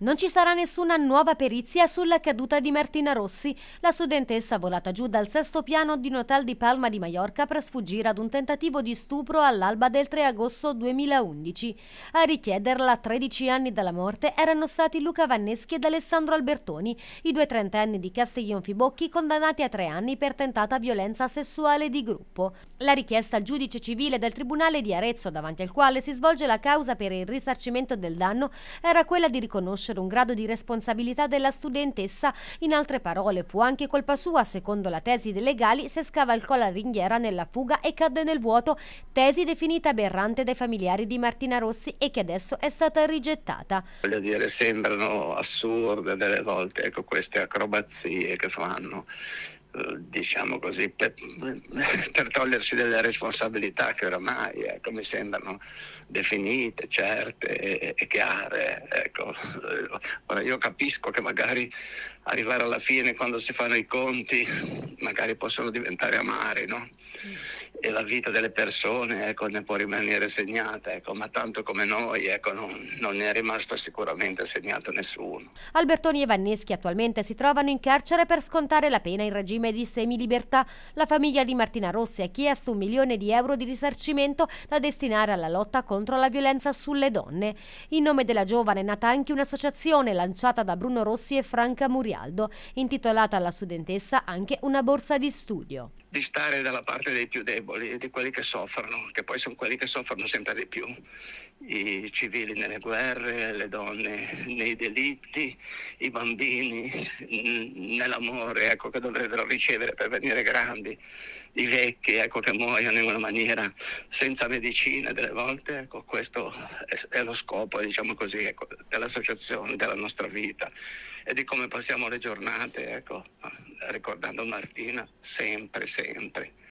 Non ci sarà nessuna nuova perizia sulla caduta di Martina Rossi, la studentessa volata giù dal sesto piano di un hotel di Palma di Mallorca per sfuggire ad un tentativo di stupro all'alba del 3 agosto 2011. A richiederla a 13 anni dalla morte erano stati Luca Vanneschi ed Alessandro Albertoni, i due trentenni di Castiglion Fibocchi condannati a tre anni per tentata violenza sessuale di gruppo. La richiesta al giudice civile del Tribunale di Arezzo, davanti al quale si svolge la causa per il risarcimento del danno, era quella di riconoscere riconoscere un grado di responsabilità della studentessa, in altre parole fu anche colpa sua, secondo la tesi dei legali, se scavalcò la ringhiera nella fuga e cadde nel vuoto, tesi definita aberrante dai familiari di Martina Rossi e che adesso è stata rigettata. Voglio dire, sembrano assurde delle volte ecco, queste acrobazie che fanno diciamo così, per, per, togliersi delle responsabilità che oramai ecco, mi sembrano definite, certe e, e chiare. Ecco. Ora io capisco che magari arrivare alla fine quando si fanno i conti magari possono diventare amari, no? E la vita delle persone ecco, ne può rimanere segnata, ecco, ma tanto come noi ecco, non, non, ne è rimasto sicuramente segnato nessuno. Albertoni e Vanneschi attualmente si trovano in carcere per scontare la pena in regime di semilibertà. La famiglia di Martina Rossi ha chiesto un milione di euro di risarcimento da destinare alla lotta contro la violenza sulle donne. In nome della giovane è nata anche un'associazione lanciata da Bruno Rossi e Franca Murialdo, intitolata alla studentessa anche una borsa di studio di stare dalla parte dei più deboli, di quelli che soffrono, che poi sono quelli che soffrono sempre di più, i civili nelle guerre, le donne nei delitti, i bambini nell'amore ecco, che dovrebbero ricevere per venire grandi, i vecchi ecco, che muoiono in una maniera senza medicina delle volte, ecco, questo è, lo scopo diciamo così, ecco, dell'associazione, della nostra vita e di come passiamo le giornate, ecco, ricordando Martina sempre, sempre.